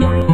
Thank you.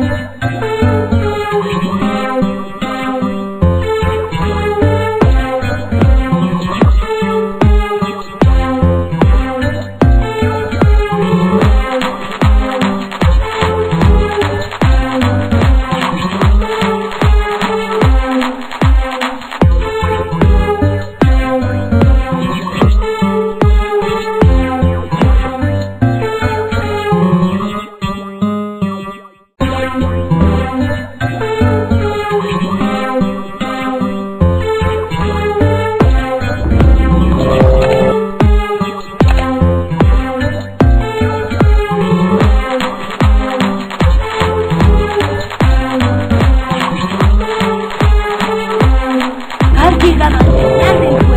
down. and Standing.